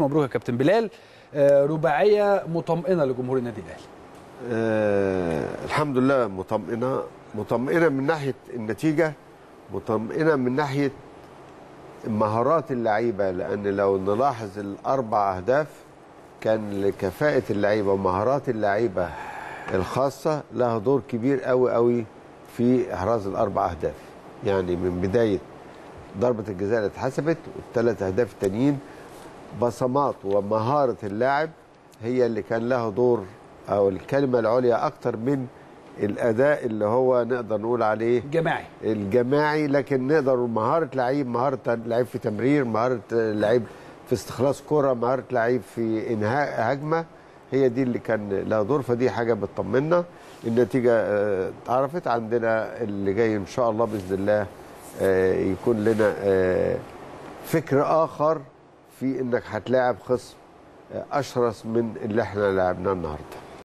مبروك يا كابتن بلال. آه، رباعية مطمئنة لجمهور النادي الأهلي. آه الحمد لله مطمئنة. مطمئنة من ناحية النتيجة مطمئنة من ناحية مهارات اللعيبة لأن لو نلاحظ الأربع أهداف كان لكفاءة اللعيبة ومهارات اللعيبة الخاصة لها دور كبير قوي قوي في إحراز الأربع أهداف. يعني من بداية ضربة الجزاء اللي اتحسبت والثلاث أهداف التانيين بصمات ومهارة اللاعب هي اللي كان لها دور أو الكلمة العليا أكتر من الأداء اللي هو نقدر نقول عليه جماعي الجماعي. لكن نقدر مهارة لعيب مهارة لعيب في تمرير مهارة لعيب في استخلاص كرة مهارة لعيب في إنهاء هجمة هي دي اللي كان لها دور. فدي حاجة بتطمنا. النتيجة آه، اتعرفت. عندنا اللي جاي إن شاء الله بإذن الله آه، يكون لنا آه، فكر آخر في انك هتلاعب خصم آه، اشرس من اللي إحنا لعبناه النهارده.